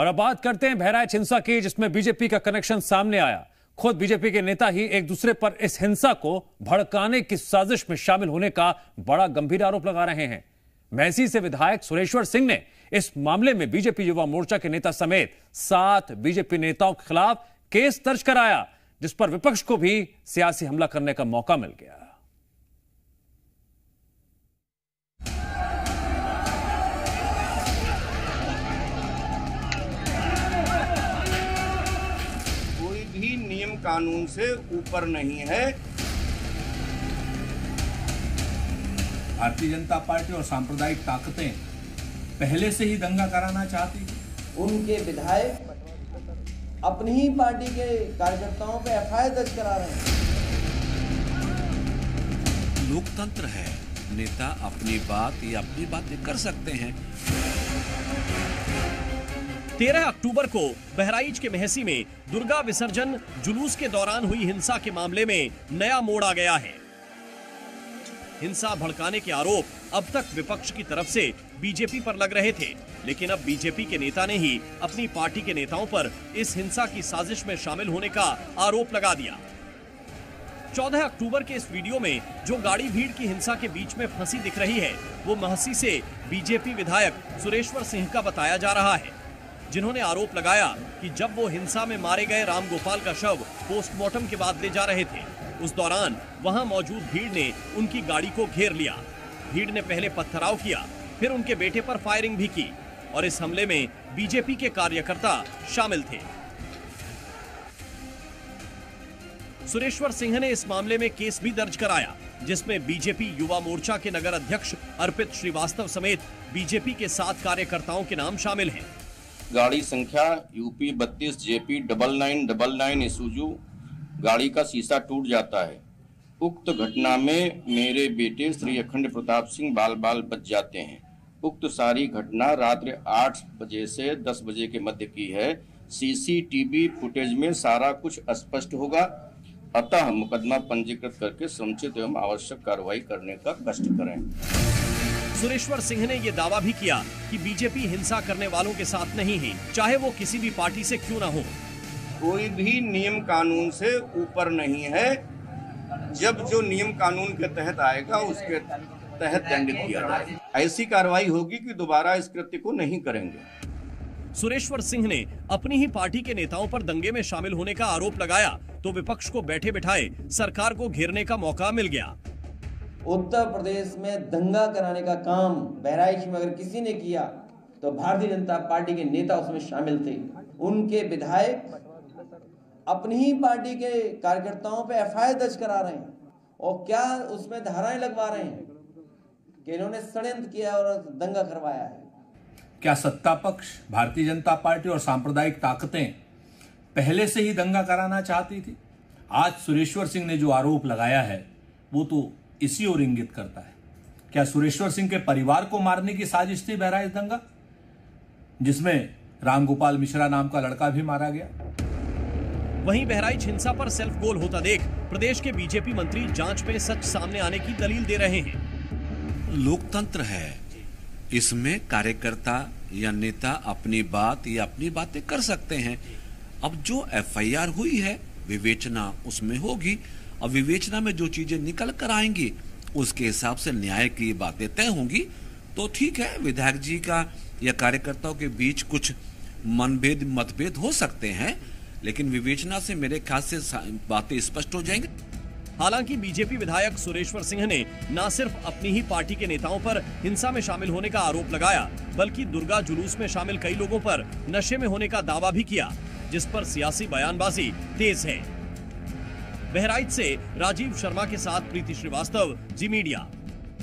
और अब बात करते हैं बहराइच हिंसा की, जिसमें बीजेपी का कनेक्शन सामने आया। खुद बीजेपी के नेता ही एक दूसरे पर इस हिंसा को भड़काने की साजिश में शामिल होने का बड़ा गंभीर आरोप लगा रहे हैं। मैसी से विधायक सुरेश्वर सिंह ने इस मामले में बीजेपी युवा मोर्चा के नेता समेत सात बीजेपी नेताओं के खिलाफ केस दर्ज कराया, जिस पर विपक्ष को भी सियासी हमला करने का मौका मिल गया। भी कानून से ऊपर नहीं है। भारतीय जनता पार्टी और सांप्रदायिक ताकतें पहले से ही दंगा कराना चाहती उनके विधायक अपनी ही पार्टी के कार्यकर्ताओं पे एफआईआर दर्ज करा रहे हैं। लोकतंत्र है। नेता अपनी बात या अपनी बातें कर सकते हैं। तेरह अक्टूबर को बहराइच के महसी में दुर्गा विसर्जन जुलूस के दौरान हुई हिंसा के मामले में नया मोड़ आ गया है। हिंसा भड़काने के आरोप अब तक विपक्ष की तरफ़ से बीजेपी पर लग रहे थे, लेकिन अब बीजेपी के नेता ने ही अपनी पार्टी के नेताओं पर इस हिंसा की साजिश में शामिल होने का आरोप लगा दिया। 14 अक्टूबर के इस वीडियो में जो गाड़ी भीड़ की हिंसा के बीच में फंसी दिख रही है, वो महसी से बीजेपी विधायक सुरेश्वर सिंह का बताया जा रहा है। जिन्होंने आरोप लगाया कि जब वो हिंसा में मारे गए रामगोपाल का शव पोस्टमार्टम के बाद ले जा रहे थे, उस दौरान वहाँ मौजूद भीड़ ने उनकी गाड़ी को घेर लिया। भीड़ ने पहले पत्थराव किया, फिर उनके बेटे पर फायरिंग भी की और इस हमले में बीजेपी के कार्यकर्ता शामिल थे। सुरेश्वर सिंह ने इस मामले में केस भी दर्ज कराया, जिसमें बीजेपी युवा मोर्चा के नगर अध्यक्ष अर्पित श्रीवास्तव समेत बीजेपी के सात कार्यकर्ताओं के नाम शामिल हैं। गाड़ी संख्या यूपी बत्तीस JP double nine double nine Isuzu गाड़ी का शीशा टूट जाता है। उक्त घटना में मेरे बेटे श्री अखंड प्रताप सिंह बाल बाल बच जाते हैं। उक्त सारी घटना रात्रि आठ बजे से दस बजे के मध्य की है। सीसीटीवी फुटेज में सारा कुछ स्पष्ट होगा। अतः मुकदमा पंजीकृत करके समुचित एवं आवश्यक कार्रवाई करने का कष्ट करें। सुरेश्वर सिंह ने ये दावा भी किया कि बीजेपी हिंसा करने वालों के साथ नहीं है चाहे वो किसी भी पार्टी से क्यों ना हो। कोई भी नियम कानून से ऊपर नहीं है। जब जो नियम कानून के तहत आएगा उसके तहत दंडित किया जाए ऐसी कार्रवाई होगी कि दोबारा इस कृत्य को नहीं करेंगे। सुरेश्वर सिंह ने अपनी ही पार्टी के नेताओं पर दंगे में शामिल होने का आरोप लगाया तो विपक्ष को बैठे बिठाए सरकार को घेरने का मौका मिल गया। उत्तर प्रदेश में दंगा कराने का काम बहराइच में अगर किसी ने किया तो भारतीय जनता पार्टी के नेता उसमें शामिल थे। उनके विधायक अपनी ही पार्टी के कार्यकर्ताओं पे एफआईआर दर्ज करा रहे हैं और क्या उसमें धाराएँ लगवा रहे हैं कि इन्होंने षड्यंत्र किया और दंगा करवाया है? क्या सत्ता पक्ष, भारतीय जनता पार्टी और सांप्रदायिक ताकतें पहले से ही दंगा कराना चाहती थी? आज सुरेश्वर सिंह ने जो आरोप लगाया है, वो तो इसी ओर इंगित करता है। क्या सुरेश्वर सिंह के परिवार को मारने की साजिश थी बहराइच दंगा? जिसमें रामगोपाल मिश्रा नाम का लड़का भी मारा गया। वहीं बहराइच हिंसा पर सेल्फ गोल होता देख प्रदेश के बीजेपी मंत्री जाँच में सच सामने आने की दलील दे रहे हैं। लोकतंत्र है। इसमें कार्यकर्ता या नेता अपनी बात या अपनी बातें कर सकते हैं। अब जो एफआईआर हुई है विवेचना उसमें होगी। और विवेचना में जो चीज़ें निकल कर आएँगी, उसके हिसाब से न्याय की बातें तय होंगी। तो ठीक है, विधायक जी का या कार्यकर्ताओं के बीच कुछ मनभेद, मतभेद हो सकते हैं, लेकिन विवेचना से मेरे ख्याल से, बातें स्पष्ट हो जाएँगी। हालाँकि बीजेपी विधायक सुरेश्वर सिंह ने न सिर्फ़ अपनी ही पार्टी के नेताओं पर हिंसा में शामिल होने का आरोप लगाया, बल्कि दुर्गा जुलूस में शामिल कई लोगों पर नशे में होने का दावा भी किया, जिस पर सियासी बयानबाजी तेज है। बहराइच से राजीव शर्मा के साथ प्रीति श्रीवास्तव जी मीडिया।